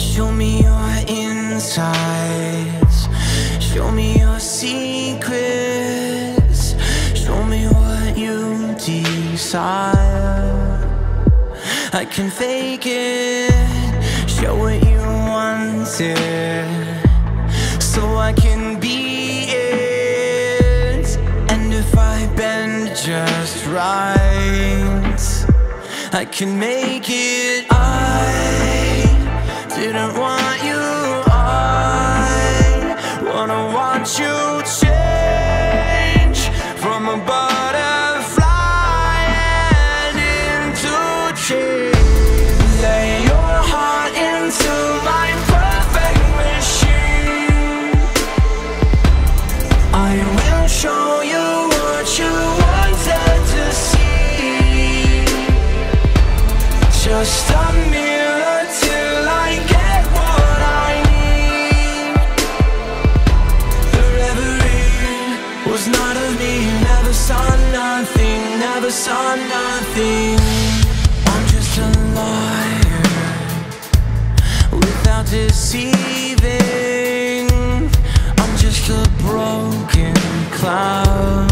Show me your insides. Show me your secrets. Show me what you desire. I can fake it. Show what you wanted. So I can be it. And if I bend just right, I can make it. I didn't want you. I wanna watch you change from a butterfly and into a tree. Lay your heart into my perfect machine. I will show you what you wanted to see. Just Never saw nothing. I'm just a liar without deceiving. I'm just a broken clown.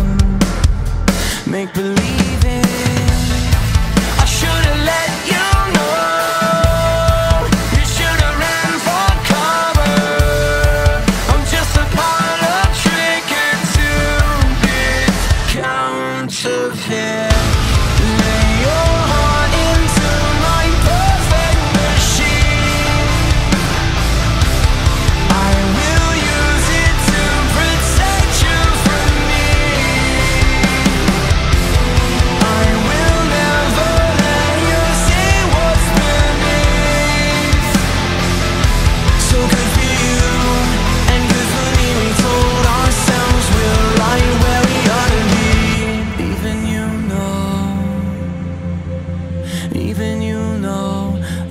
Make believing.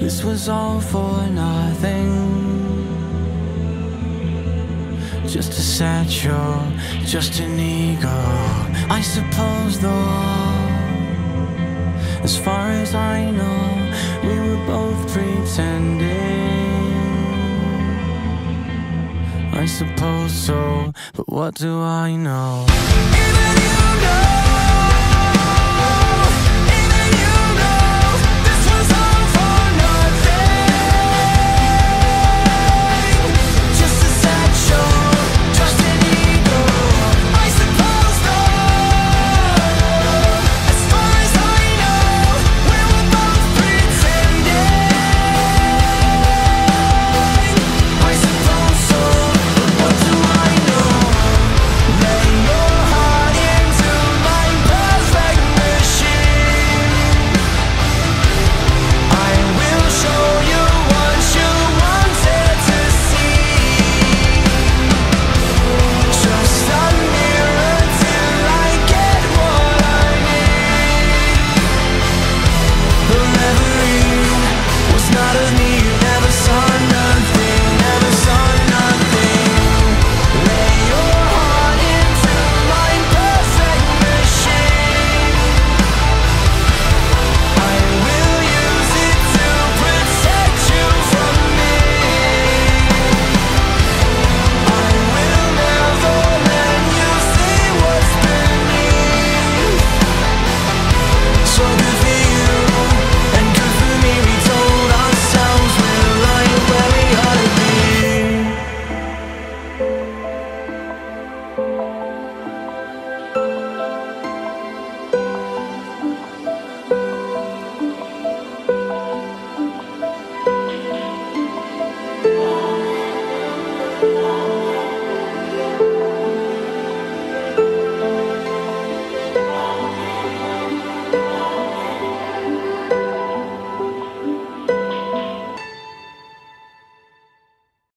This was all for nothing. Just a satchel, just an ego. I suppose, though, as far as I know, we were both pretending. I suppose so, but what do I know?